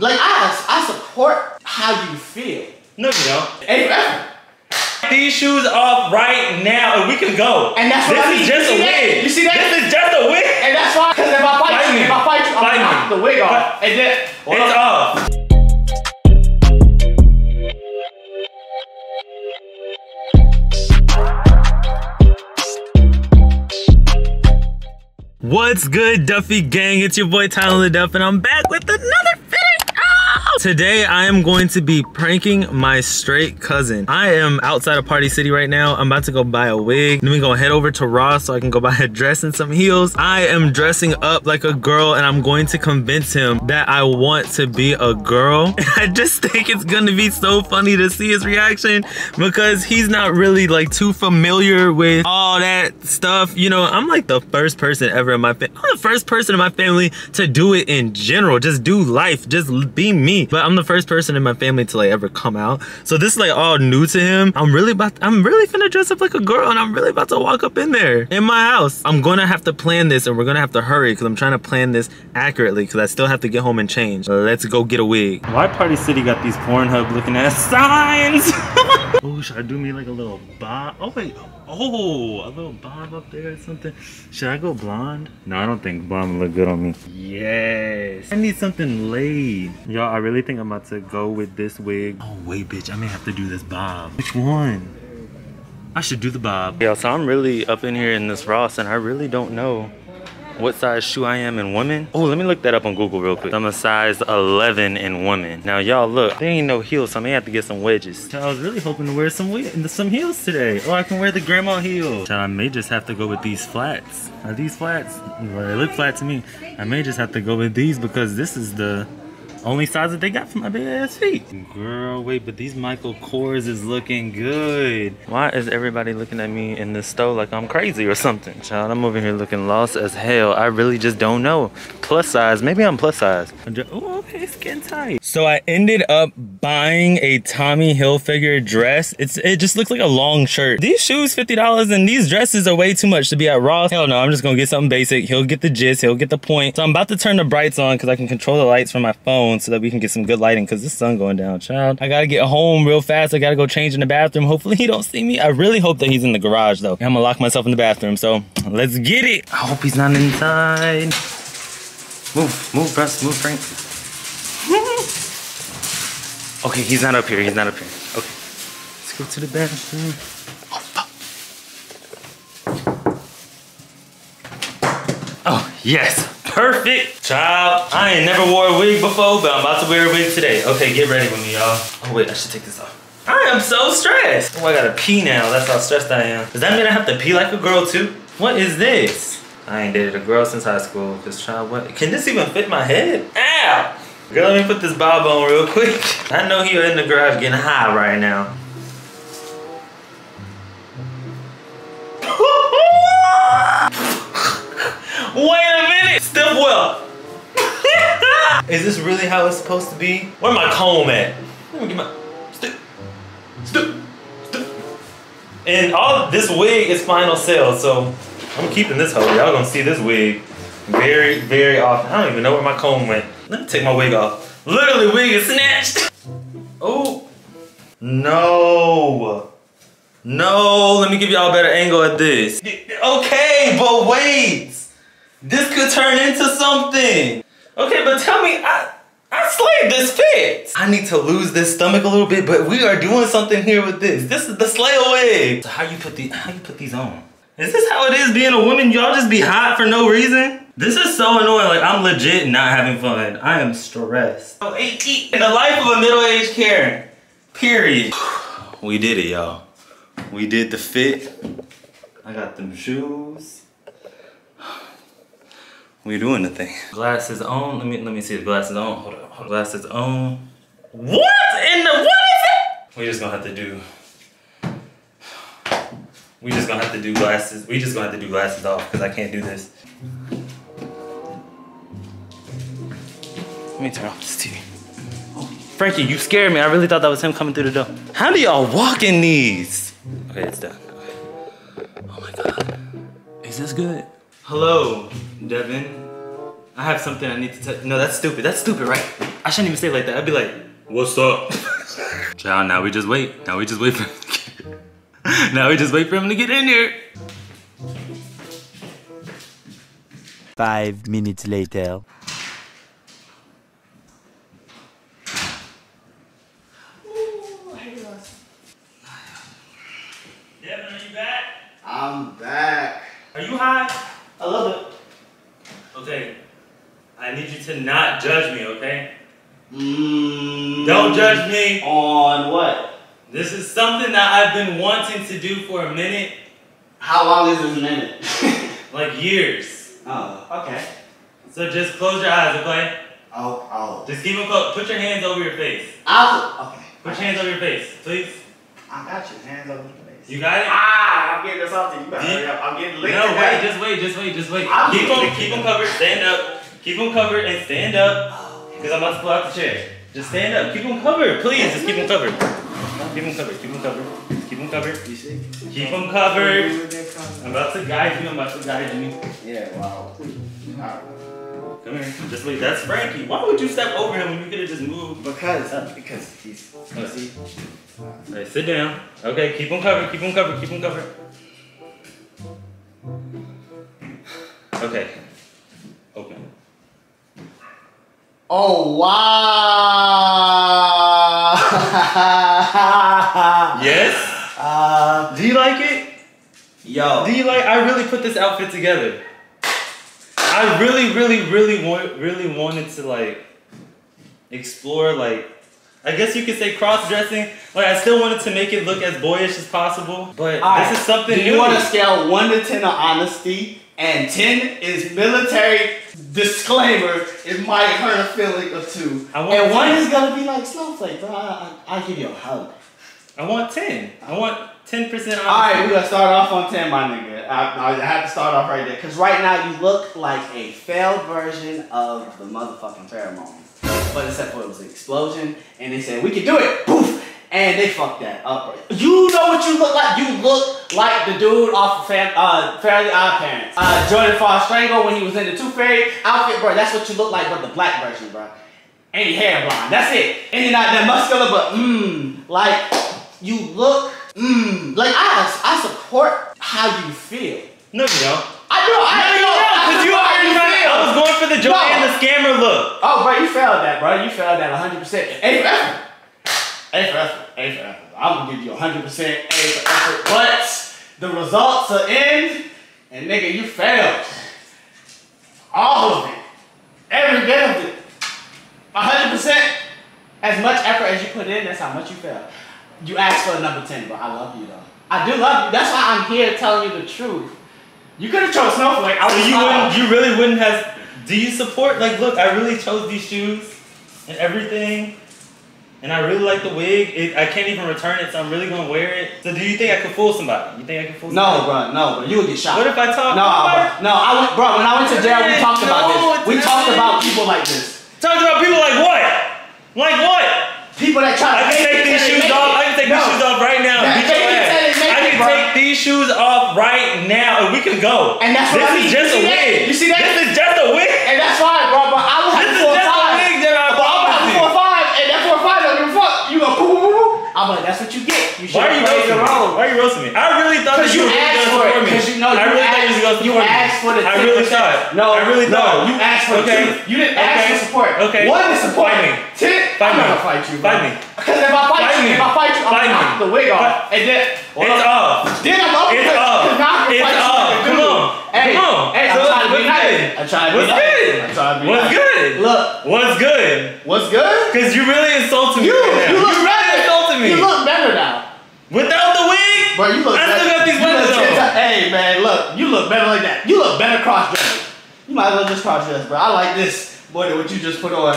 Like I, I support how you feel. No, you don't. And forever. These shoes off right now, and we can go. And that's what this I mean. is just a that? wig. You see that? This is just a wig. And that's why, because if I fight, Fight you, me. if I fight you, I'm gonna knock the wig off. And then, It's off. What's good, Duffie Gang? It's your boy Tylan LeDuff, and I'm back with another. Today, I am going to be pranking my straight cousin. I am outside of Party City right now. I'm about to go buy a wig. Then we gonna head over to Ross so I can go buy a dress and some heels. I am dressing up like a girl, and I'm going to convince him that I want to be a girl. I just think it's gonna be so funny to see his reaction because he's not really like too familiar with all that stuff. You know, I'm like the first person ever in my family. I'm the first person in my family to do it in general. Just do life. Just be me. But I'm the first person in my family to like ever come out. So this is like all new to him. I'm really about, I'm really finna dress up like a girl and I'm really about to walk up in there in my house. I'm gonna have to plan this and we're gonna have to hurry because I'm trying to plan this accurately because I still have to get home and change. Let's go get a wig. Why Party City got these Pornhub looking ass signs? Oh, should I do me like a little bob? Oh wait, oh, a little bob up there or something. Should I go blonde? No, I don't think blonde would look good on me. Yes. I need something laid. Y'all, I really think I'm about to go with this wig. Oh wait, bitch, I may have to do this bob. Which one? I should do the bob. Yeah, so I'm really up in here in this Ross and I really don't know what size shoe I am in women. Oh, let me look that up on Google real quick. I'm a size 11 in women. Now, y'all look, there ain't no heels, so I may have to get some wedges. I was really hoping to wear some some heels today. Oh, I can wear the grandma heels. So I may just have to go with these flats. Are these flats? Well, they look flat to me. I may just have to go with these because this is the only size that they got for my big ass feet. Girl, wait, but these Michael Kors is looking good. Why is everybody looking at me in this store like I'm crazy or something? Child, I'm over here looking lost as hell. I really just don't know. Plus size, maybe I'm plus size. Oh, okay, getting tight. So I ended up buying a Tommy Hilfiger dress. It's It just looks like a long shirt. These shoes, $50 and these dresses are way too much to be at Ross. Hell no, I'm just gonna get something basic. He'll get the gist, he'll get the point. So I'm about to turn the brights on because I can control the lights from my phone so that we can get some good lighting because the sun going down, child. I gotta get home real fast. I gotta go change in the bathroom. Hopefully he don't see me. I really hope that he's in the garage though. I'm gonna lock myself in the bathroom. So let's get it. I hope he's not inside. Move, move, Russ, move, Frank. okay, he's not up here. He's not up here. Okay, let's go to the bathroom. Oh. Oh, yes. Perfect. Child, I ain't never wore a wig before, but I'm about to wear a wig today. Okay, get ready with me, y'all. Oh, wait, I should take this off. I am so stressed. Oh, I gotta pee now. That's how stressed I am. Does that mean I have to pee like a girl, too? What is this? I ain't dated a girl since high school. Cause child, what? Can this even fit my head? Ow! Girl, let me put this bob on real quick. I know you're in the garage getting high right now. Wait a minute! Well. Is this really how it's supposed to be? Where my comb at? Let me get my. Step. And all this wig is final sale, so I'm keeping this hoe. Y'all gonna see this wig very, very often. I don't even know where my comb went. Let me take my wig off. Literally, wig is snatched. Oh. No. No, let me give y'all a better angle at this. Okay, but wait. This could turn into something. Okay, but tell me, I, I slayed this fit. I need to lose this stomach a little bit, but we are doing something here with this. This is the slay away. So how you put these, how you put these on? Is this how it is being a woman? Y'all just be hot for no reason? This is so annoying. Like, I'm legit not having fun. I am stressed. Oh, in the life of a middle-aged Karen, period. We did it, y'all. We did the fit. I got them shoes. We doing the thing. Glasses on. Let me let me see the glasses on. Hold up. Hold up. Glasses on. What in the what is it? We just gonna have to do. We just gonna have to do glasses. We just gonna have to do glasses off because I can't do this. Let me turn off this TV. Oh, Frankie, you scared me. I really thought that was him coming through the door. How do y'all walk in these? Okay, it's done. Okay. Oh my god. Is this good? Hello, Devin. I have something I need to tell. No, that's stupid. That's stupid, right? I shouldn't even say it like that. I'd be like, what's up? Child, now we just wait. Now we just wait for him to get Now we just wait for him to get in here. Five minutes later. Devin, are you back? I'm back. Are you high? I love it. Okay. I need you to not judge me, okay? Mm, Don't judge me. On what? This is something that I've been wanting to do for a minute, How long is this minute? like years. oh, okay. So just close your eyes, okay? Oh, oh. Just keep them closed. Put your hands over your face. I'll, okay. Put your hands over your face, please. I got you. Hands over the face. You got it? Ah, I'm getting something. You better Yeah. hurry up. I'm getting licked No, today. wait, just wait, just wait, just wait. I'm keep them, keep them covered. Stand up. Keep them covered and stand up. Because I'm about to pull out the chair. Just stand up. Keep them covered, please. Just keep them covered. Keep them covered. Keep them covered. Keep them covered. You see? Keep them covered. I'm about to guide you. I'm about to guide you. Yeah, wow. Alright. Come here. Just wait. That's Frankie. Why would you step over him when you could have just moved? Because, because he's, Oh, see? Alright, sit down. Okay, keep them covered. Keep them covered. Keep them covered. Okay. Open. Oh wow! Yes. Uh, Do you like it? yo, Do you like? I really put this outfit together. I really, really, really want, really wanted to like explore like. I guess you could say cross dressing. Like I still wanted to make it look as boyish as possible, but Alright, this is something Do new. you want to scale one to ten of honesty, and ten is military disclaimer? It might hurt a feeling or two, I want and one 10. is gonna be like snowflake, bro. I, I, I'll give you a hug. I want ten. I want ten percent. Honesty. All right, we're gonna start off on ten, my nigga. I, I have to start off right there, cause right now you look like a failed version of the motherfucking pheromone. But except for it was an explosion, and they said we can do it, poof, and they fucked that up. You know what you look like? You look like the dude off of Fam- uh, Fairly Odd Parents, uh, Jorgen Von Strangle when he was in the Tooth Fairy outfit, bro. That's what you look like, but the black version, bro. And your hair blonde. That's it. And you're not that muscular, but mmm, like you look, mmm, like I, I support how you feel. No, you don't. I do. I No, do. I Cause you already. Tried. I was going for the Joanne No. the scammer look. Oh, bro, you failed that, bro. You failed that 100. percent A for effort. A for effort. A for effort. I'm gonna give you 100 percent A for effort, but the results are in, and nigga, you failed. All of it. Every bit of it. 100 percent. As much effort as you put in, that's how much you failed. You asked for a number 10, but I love you though. I do love you. That's why I'm here telling you the truth. You could have chose Snowflake. I So you fine. wouldn't. You really wouldn't have. Do you support? Like, look, I really chose these shoes and everything. And I really like the wig. It, I can't even return it, so I'm really gonna wear it. So do you think I could fool somebody? You think I could fool No, somebody? bro, no, bro. You would get shot. What if I talk? No, bro. No, I went, bro. When I went to jail, we talked about this. We talked not. about people like this. I talked about people like what? Like what? People that try to I can fake take these shoes off. it. I can take No. these shoes off right now. That- Beat your fake it ass. till they make I it, can bro. take these shoes off right now, and we can go. And that's what this I mean. is just a wig. You see that? This is just a wig. And that's fine, bro. But I will have This is just a wig that I But I'm have four five, and that four five don't give a fuck. You go poo poo poo. I'm like, that's what you get. You Why are you roasting me? role. Why are you roasting me? I really thought that you were asked for it. me. Because you know I you really thought you was you support me. asked for the. I really thought. No, I really no, thought. you asked for Okay. two. You didn't ask for support. Okay. One is support. Fight me. Ten. Fight I'm me. gonna fight you. Bro. Fight me. Because if I fight, Fight you, me. if I fight you, I'm Fight gonna me. knock the wig off. Fight- And then. It's off. Then I'm over It's because- up. because now I can It's fight up. Come on. Hey, Come on. Hey, So I'm trying to be what's nice. good? I'm trying to be What's good? I'm trying to be What's good? Look. What's good? What's good? Cause you really insulted me. You, right now. you look really insulted me. You look better now. Without the wig, Bro, you look I better. still got these you look buttons ten on. Hey, man, look. You look better like that. You look better cross dressed. You might as well just cross dress, bro. I like this more than what you just put on.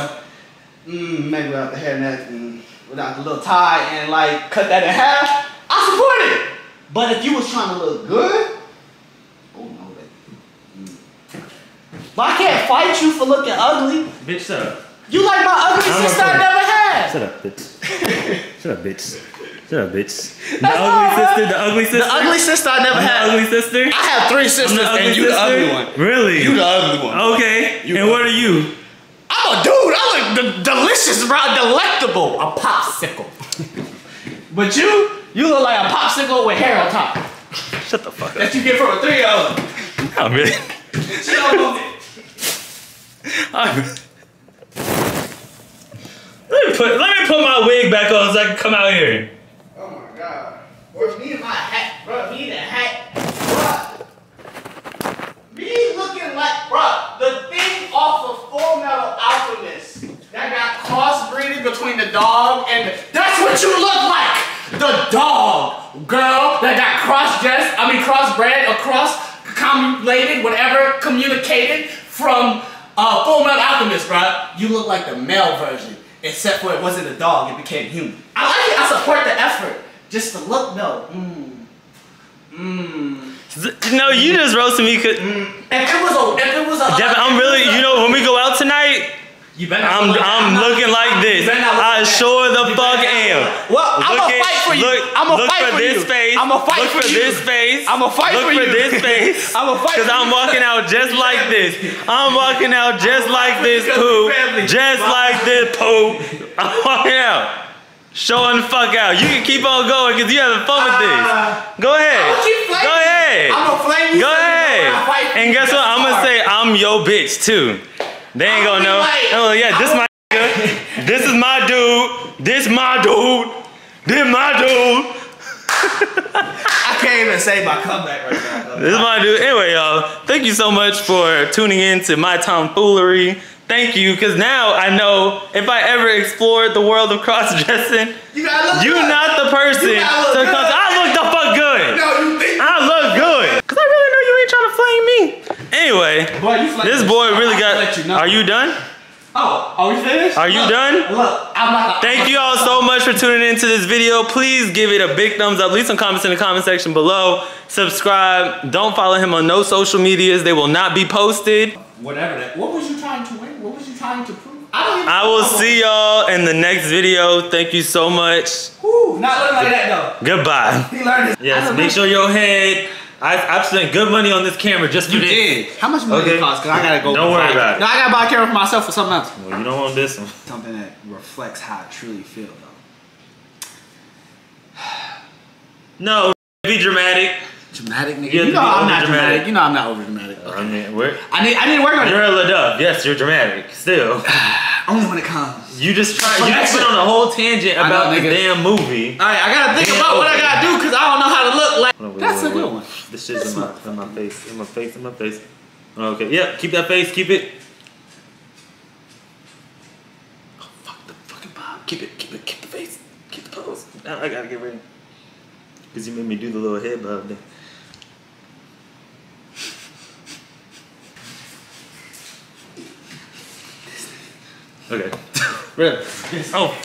Mm, maybe without the hairnet and without the little tie and like cut that in half. I support it. But if you was trying to look good, oh no, baby. Mm. But I can't fight you for looking ugly. Bitch, shut up. You like my ugly sister I never had. Shut up, bitch. Shut up, bitch. Shut up, bitch. The That's ugly sister, the ugly sister. The ugly sister I never I'm the had. ugly sister. I have three sisters and you sister. the ugly one. Really? You the ugly one. Okay. You and what are you? I'm a dude. I look d- delicious, bro, delectable. A popsicle. But you, you look like a popsicle with hair on top. Shut the fuck up. That you get from a three year old. I'm really. She don't it. Let me put let me put my wig back on so I can come out here. Oh my god. Bro, me and my hat, bro, me and the hat, bro. Me looking like, bro, the thing off of Full Metal Alchemist that got crossbreeding between the dog and the, that's what you look like! The dog, girl, that got cross-dressed, I mean crossbred or cross-commulated, communicated from uh, Full Metal Alchemist, bro. You look like the male version, except for it wasn't a dog, it became human. I like it, I support the effort. Just the look, though. Mmm. Mmm. No, you just roasted me. Cause, mm. If it was a, if it was a, Devin, I'm really, you know, when we go out tonight, you better I'm not look I'm not- looking like this. You better not look I like that. sure the You fuck am. Well, I'm Look gonna fight for you. Look, I'm gonna fight for for this you. face. I'm gonna fight look for for you. this face. I'ma fight look for you. this face. I'ma fight Cause I'm walking out just like this. I'm walking out just like this, because poo. Just like this, poo. I'm walking out. Showing the fuck out. You can keep on going because you having fun with this. Ah. Go ahead. I'ma keep flaming Go ahead. I'ma flame you Go so you know ahead. when I fight for and guess what? I'm gonna say I'm your bitch too. They ain't gonna know. like- oh yeah, this my nigga. This is my dude. This my dude. This my dude. I can't even say my comeback right now. This is my dude. Anyway, y'all, thank you so much for tuning in to my tomfoolery. Thank you, because now I know if I ever explored the world of cross-dressing, You gotta you good. not the person You to come. I look Anyway, Boy, this boy really got. you know. Are you done? Oh, are we finished? Are you Look, done? Look, I'm not. Thank you all so much for tuning into this video. Please give it a big thumbs up. Leave some comments in the comment section below. Subscribe. Don't follow him on no social medias. They will not be posted. Whatever that. What was you trying to win? What was you trying to prove? I don't even. I will see y'all in the next video. Thank you so much. Woo, not looking like that though. Goodbye. He learned it. Yes, make sure your head. I, I've spent good money on this camera just for You this. did. How much money Okay. it cost? Cause I gotta go. Don't worry about it. No, I gotta buy a camera for myself for something else. Well, you don't want this one. Something that reflects how I truly feel though. No, be dramatic. Dramatic nigga. You You know I'm not overdramatic. dramatic. You know I'm not over dramatic. I mean, I need I need to work on you're it. a LeDuff. Yes, you're dramatic. Still. Only when it comes. You just try. You just went on a whole tangent I know, about the damn movie. Alright, I gotta think Damn, about what I gotta do because I don't know how to look like. On, wait, That's wait, a wait. good one. This shit's in my, in my face. In my face. In my face. Okay. Yep. Keep that face. Keep it. Oh, fuck the fucking bob. Keep it. Keep it. Keep the face. Keep the pose. Now I gotta get ready. Cause you made me do the little head bob thing. Okay. Really? Oh.